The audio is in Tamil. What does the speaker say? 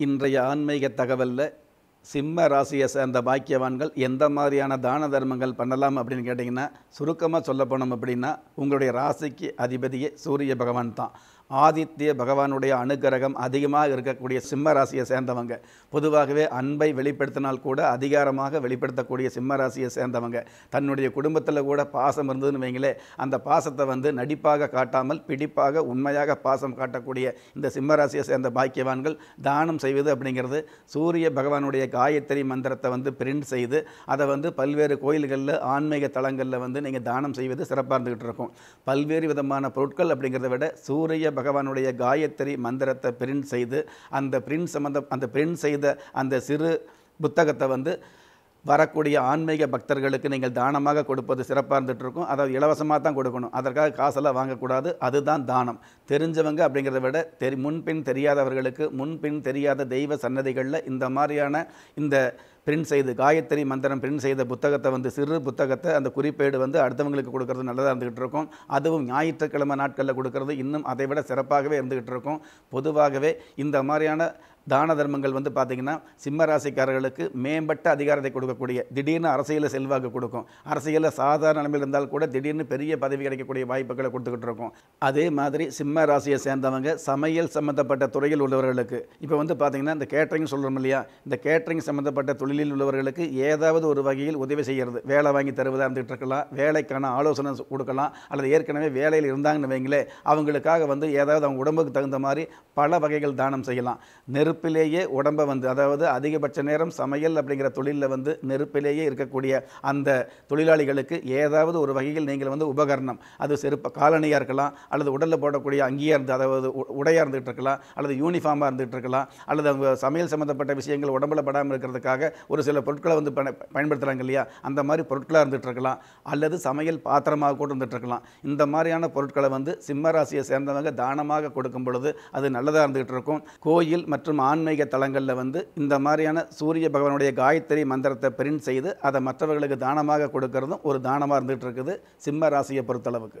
இன்றைய ஆன்மீக தகவலில் சிம்ம ராசியை சேர்ந்த பாக்கியவான்கள் எந்த மாதிரியான தான தர்மங்கள் பண்ணலாம் அப்படின்னு கேட்டிங்கன்னா சுருக்கமாக சொல்ல போனோம் அப்படின்னா உங்களுடைய ராசிக்கு அதிபதியே சூரிய பகவான் தான். ஆதித்ய பகவானுடைய அனுகிரகம் அதிகமாக இருக்கக்கூடிய சிம்ம ராசியை சேர்ந்தவங்க. பொதுவாகவே அன்பை வெளிப்படுத்தினால் கூட அதிகாரமாக வெளிப்படுத்தக்கூடிய சிம்ம ராசியை சேர்ந்தவங்க. தன்னுடைய குடும்பத்தில் கூட பாசம் இருந்ததுன்னு வைங்களே அந்த பாசத்தை வந்து நடிப்பாக காட்டாமல் பிடிப்பாக உண்மையாக பாசம் காட்டக்கூடிய இந்த சிம்ம ராசியை சேர்ந்த பாக்கியவான்கள் தானம் செய்வது அப்படிங்கிறது சூரிய பகவானுடைய காயத்ரி மந்திரத்தை வந்து பிரிண்ட் செய்து அதை வந்து பல்வேறு கோயில்களில் ஆன்மீக தலங்களில் வந்து நீங்கள் தானம் செய்வது சிறப்பாக இருந்துகிட்டு இருக்கும். பல்வேறு விதமான பொருட்கள் அப்படிங்கிறத விட சூரிய பகவானுடைய காயத்ரி மந்திரத்தை பிரிண்ட் செய்து அந்த பிரிண்ட் சம்மந்த அந்த பிரிண்ட் செய்த அந்த சிறு புத்தகத்தை வந்து வரக்கூடிய ஆன்மீக பக்தர்களுக்கு நீங்கள் தானமாக கொடுப்பது சிறப்பாக இருந்துட்டு இருக்கும் அதாவது இலவசமாக தான் கொடுக்கணும். அதற்காக காசெல்லாம் வாங்கக்கூடாது. அதுதான் தானம். தெரிஞ்சவங்க அப்படிங்கிறத விட தெரி முன்பின் தெரியாதவர்களுக்கு முன்பின் தெரியாத தெய்வ சன்னதிகளில் இந்த மாதிரியான இந்த பிரிண்ட் செய்து காயத்ரி மந்திரம் பிரிண்ட் செய்த புத்தகத்தை வந்து சிறு புத்தகத்தை அந்த குறிப்பேடு வந்து அடுத்தவங்களுக்கு கொடுக்கறது நல்லதாக இருந்துகிட்டு இருக்கும். அதுவும் ஞாயிற்றுக்கிழமை நாட்களில் கொடுக்கறது இன்னும் அதை விட சிறப்பாகவே இருந்துகிட்டு இருக்கும். பொதுவாகவே இந்த மாதிரியான தான தர்மங்கள் வந்து பார்த்திங்கன்னா சிம்ம ராசிக்காரர்களுக்கு மேம்பட்ட அதிகாரத்தை கொடுக்கக்கூடிய திடீர்னு அரசியலில் செல்வாக்கு கொடுக்கும். அரசியலில் சாதாரண நிலைமையில் இருந்தால் கூட திடீர்னு பெரிய பதவி கிடைக்கக்கூடிய வாய்ப்புகளை கொடுத்துக்கிட்டு இருக்கும். அதே மாதிரி சிம்ம ராசியை சேர்ந்தவங்க சமையல் சம்மந்தப்பட்ட துறையில் உள்ளவர்களுக்கு இப்போ வந்து பார்த்திங்கன்னா இந்த கேட்ரிங் சொல்கிறோம் இல்லையா? இந்த கேட்ரிங் சம்மந்தப்பட்ட தொழில் தொழிலில் உள்ளவர்களுக்கு ஏதாவது ஒரு வகையில் உதவி செய்கிறது வேலை வாங்கி தருவதாக இருந்துகிட்டு இருக்கலாம். வேலைக்கான ஆலோசனை கொடுக்கலாம். அல்லது ஏற்கனவே வேலையில் இருந்தாங்கன்னு வைங்களே அவங்களுக்காக வந்து ஏதாவது அவங்க உடம்புக்கு தகுந்த மாதிரி பல வகைகள் தானம் செய்யலாம். நெருப்பிலேயே உடம்பை வந்து அதாவது அதிகபட்ச நேரம் சமையல் அப்படிங்கிற தொழிலில் வந்து நெருப்பிலேயே இருக்கக்கூடிய அந்த தொழிலாளிகளுக்கு ஏதாவது ஒரு வகையில் நீங்கள் வந்து உபகரணம். அது செருப்ப காலணியாக இருக்கலாம். அல்லது உடலில் போடக்கூடிய அங்கேயாக இருந்து அதாவது உ- உடையாக இருந்துகிட்டு இருக்கலாம். அல்லது யூனிஃபார்மாக இருந்துகிட்டு இருக்கலாம். அல்லது அவங்க சமையல் சம்மந்தப்பட்ட விஷயங்கள் உடம்புல படாமல் இருக்கிறதுக்காக ஒரு சில பொருட்களை வந்து பயன்படுத்துகிறாங்க இல்லையா? அந்த மாதிரி பொருட்களாக இருந்துகிட்டு இருக்கலாம். அல்லது சமையல் பாத்திரமாக கூட இருந்துகிட்டு இருக்கலாம். இந்த மாதிரியான பொருட்களை வந்து சிம்ம ராசியை சேர்ந்தவங்க தானமாக கொடுக்கும் பொழுது அது நல்லதாக இருந்துகிட்டு இருக்கும். கோயில் மற்றும் ஆன்மீக தலங்களில் வந்து இந்த மாதிரியான சூரிய பகவானுடைய காயத்ரி மந்திரத்தை பிரிண்ட் செய்து அதை மற்றவர்களுக்கு தானமாக கொடுக்கறதும் ஒரு தானமாக இருந்துகிட்டு இருக்குது சிம்ம ராசியை பொறுத்தளவுக்கு.